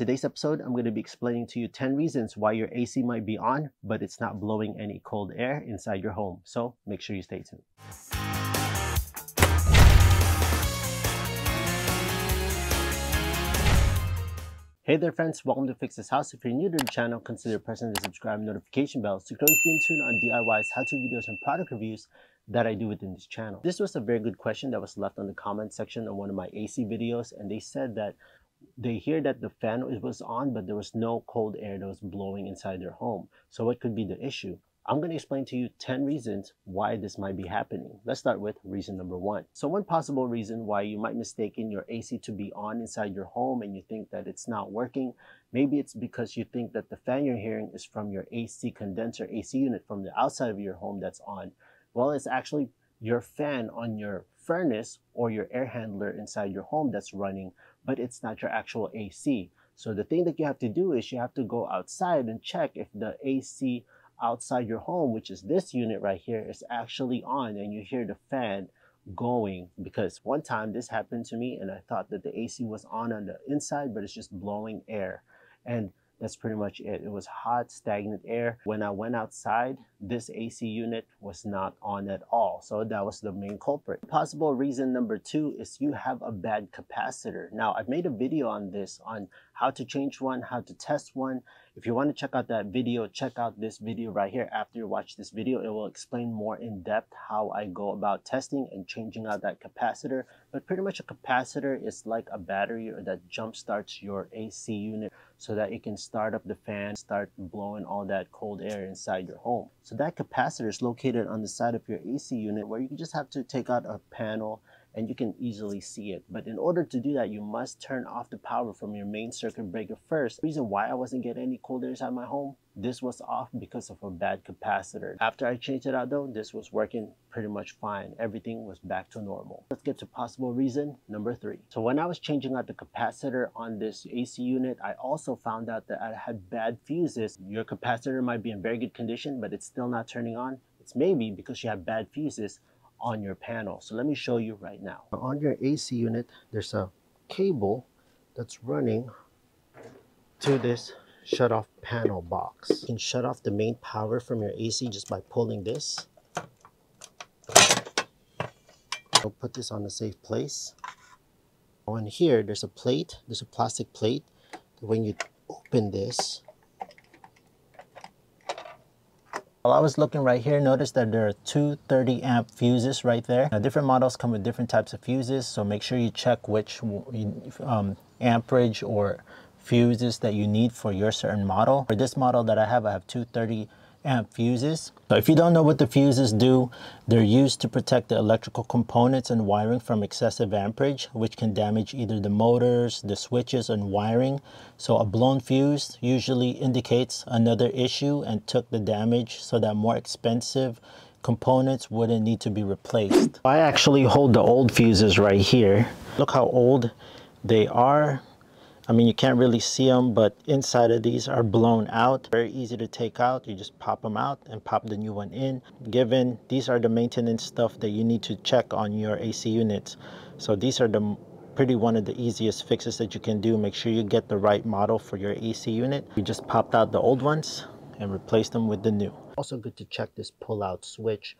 Today's episode, I'm going to be explaining to you 10 reasons why your AC might be on, but it's not blowing any cold air inside your home. So make sure you stay tuned. Hey there friends, welcome to Fix This House. If you're new to the channel, consider pressing the subscribe notification bell so you can always be in tune on DIYs, how-to videos, and product reviews that I do within this channel. This was a very good question that was left on the comment section on one of my AC videos and they said that they hear that the fan was on but there was no cold air that was blowing inside their home. So what could be the issue? I'm going to explain to you 10 reasons why this might be happening. Let's start with reason number one. So one possible reason why you might mistaken your AC to be on inside your home and you think that it's not working, maybe it's because you think that the fan you're hearing is from your AC condenser, AC unit from the outside of your home that's on. Well, it's actually your fan on your furnace or your air handler inside your home that's running, but it's not your actual AC. So the thing that you have to do is you have to go outside and check if the AC outside your home, which is this unit right here, is actually on and you hear the fan going because one time this happened to me and I thought that the AC was on on the inside, but it's just blowing air. And that's pretty much it. It was hot, stagnant air. When I went outside, this AC unit was not on at all. So that was the main culprit. Possible reason number two is you have a bad capacitor. Now, I've made a video on this, on how to change one, how to test one. If you want to check out that video, check out this video right here. After you watch this video, it will explain more in depth how I go about testing and changing out that capacitor. But pretty much a capacitor is like a battery that jump starts your AC unit so that it can start up the fan, start blowing all that cold air inside your home. So that capacitor is located on the side of your AC unit where you just have to take out a panel and you can easily see it. But in order to do that, you must turn off the power from your main circuit breaker first. The reason why I wasn't getting any cold air inside my home, this was off because of a bad capacitor. After I changed it out though, this was working pretty much fine. Everything was back to normal. Let's get to possible reason number three. So when I was changing out the capacitor on this AC unit, I also found out that I had bad fuses. Your capacitor might be in very good condition, but it's still not turning on. It's maybe because you have bad fuses on your panel. So let me show you right now. On your AC unit, there's a cable that's running to this shut off panel box. You can shut off the main power from your AC just by pulling this. I'll put this on a safe place. On here, there's a plate, there's a plastic plate. When you open this, While I was looking right here, notice that there are two 30 amp fuses right there. Now different models come with different types of fuses, so make sure you check which um, amperage or fuses that you need for your certain model. For this model that I have, I have two 30 amp fuses. So if you don't know what the fuses do, they're used to protect the electrical components and wiring from excessive amperage, which can damage either the motors, the switches, and wiring. So a blown fuse usually indicates another issue and took the damage so that more expensive components wouldn't need to be replaced. I actually hold the old fuses right here. Look how old they are. I mean, you can't really see them, but inside of these are blown out. Very easy to take out. You just pop them out and pop the new one in. Given these are the maintenance stuff that you need to check on your AC units. So these are the pretty one of the easiest fixes that you can do. Make sure you get the right model for your AC unit. You just popped out the old ones and replaced them with the new. Also good to check this pull-out switch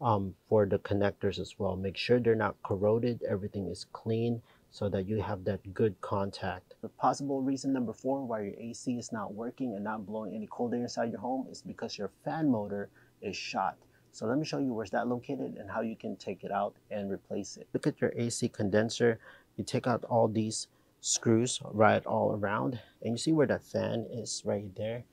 um, for the connectors as well. Make sure they're not corroded. Everything is clean so that you have that good contact. The possible reason number four why your AC is not working and not blowing any cold air inside your home is because your fan motor is shot. So let me show you where's that located and how you can take it out and replace it. Look at your AC condenser. You take out all these screws right all around and you see where that fan is right there.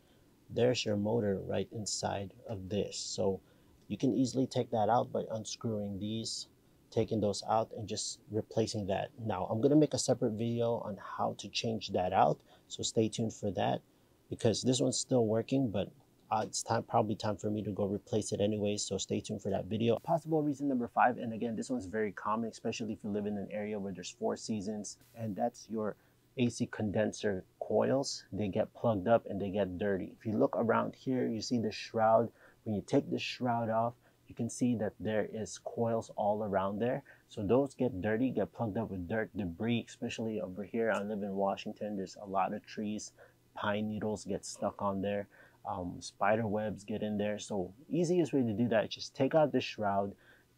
There's your motor right inside of this. So you can easily take that out by unscrewing these taking those out and just replacing that. Now I'm gonna make a separate video on how to change that out. So stay tuned for that because this one's still working, but uh, it's time probably time for me to go replace it anyway So stay tuned for that video. Possible reason number five, and again, this one's very common, especially if you live in an area where there's four seasons, and that's your AC condenser coils. They get plugged up and they get dirty. If you look around here, you see the shroud. When you take the shroud off, you can see that there is coils all around there. So those get dirty, get plugged up with dirt, debris, especially over here. I live in Washington. There's a lot of trees. Pine needles get stuck on there. Um, spider webs get in there. So easiest way to do that is just take out the shroud,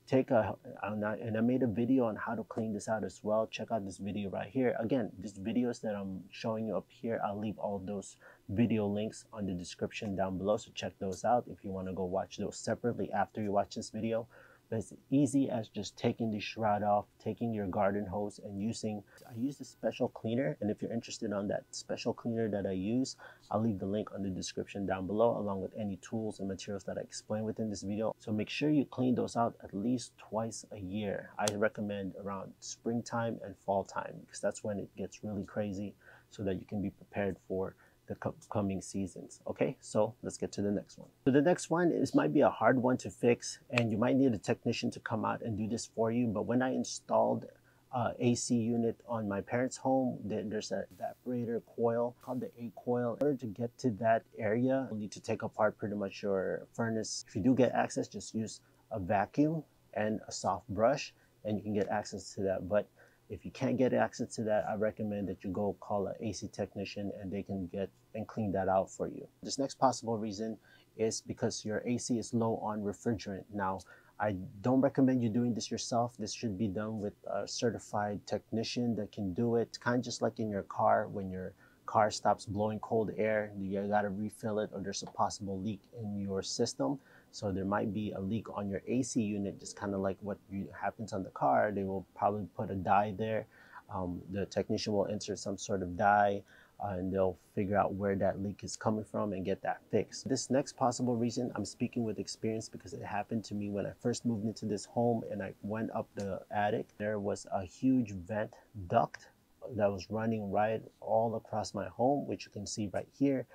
take a and I made a video on how to clean this out as well. Check out this video right here. Again these videos that I'm showing you up here I'll leave all those video links on the description down below so check those out if you want to go watch those separately after you watch this video as easy as just taking the shroud off, taking your garden hose and using, I use a special cleaner. And if you're interested on that special cleaner that I use, I'll leave the link on the description down below along with any tools and materials that I explain within this video. So make sure you clean those out at least twice a year. I recommend around springtime and fall time because that's when it gets really crazy so that you can be prepared for the coming seasons. Okay, so let's get to the next one. So the next one is might be a hard one to fix and you might need a technician to come out and do this for you. But when I installed uh, AC unit on my parents' home, there's an evaporator coil called the A coil. In order to get to that area, you'll need to take apart pretty much your furnace. If you do get access, just use a vacuum and a soft brush and you can get access to that. But if you can't get access to that, I recommend that you go call an AC technician and they can get and clean that out for you. This next possible reason is because your AC is low on refrigerant. Now, I don't recommend you doing this yourself. This should be done with a certified technician that can do it. kind of just like in your car when your car stops blowing cold air, you gotta refill it or there's a possible leak in your system. So there might be a leak on your AC unit, just kind of like what happens on the car. They will probably put a dye there. Um, the technician will insert some sort of dye uh, and they'll figure out where that leak is coming from and get that fixed. This next possible reason, I'm speaking with experience because it happened to me when I first moved into this home and I went up the attic. There was a huge vent duct that was running right all across my home, which you can see right here.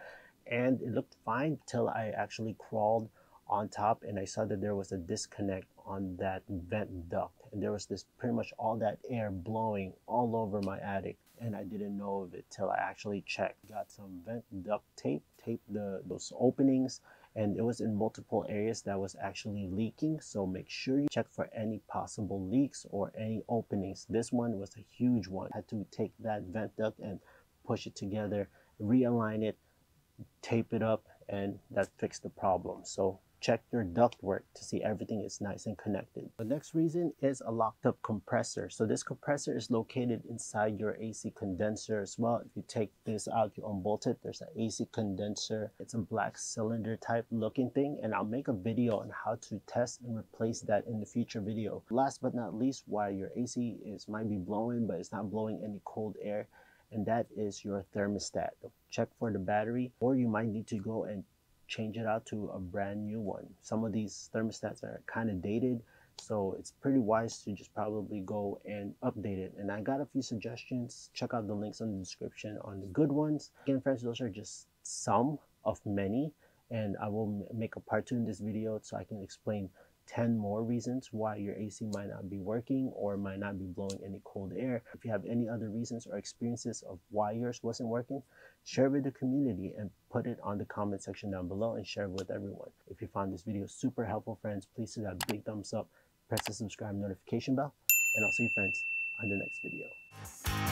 And it looked fine till I actually crawled on top and I saw that there was a disconnect on that vent duct and there was this pretty much all that air blowing all over my attic and I didn't know of it till I actually checked. Got some vent duct tape, taped the those openings and it was in multiple areas that was actually leaking so make sure you check for any possible leaks or any openings. This one was a huge one. I had to take that vent duct and push it together, realign it, tape it up and that fixed the problem. So check your ductwork to see everything is nice and connected. The next reason is a locked up compressor. So this compressor is located inside your AC condenser as well. If you take this out, you unbolt it, there's an AC condenser. It's a black cylinder type looking thing and I'll make a video on how to test and replace that in the future video. Last but not least, while your AC is might be blowing but it's not blowing any cold air, and that is your thermostat. Check for the battery or you might need to go and change it out to a brand new one. Some of these thermostats are kind of dated, so it's pretty wise to just probably go and update it. And I got a few suggestions. Check out the links in the description on the good ones. Again, friends, those are just some of many. And I will make a part two in this video so I can explain 10 more reasons why your AC might not be working or might not be blowing any cold air. If you have any other reasons or experiences of why yours wasn't working, share with the community and put it on the comment section down below and share it with everyone. If you found this video super helpful, friends, please hit that big thumbs up, press the subscribe notification bell, and I'll see you friends on the next video.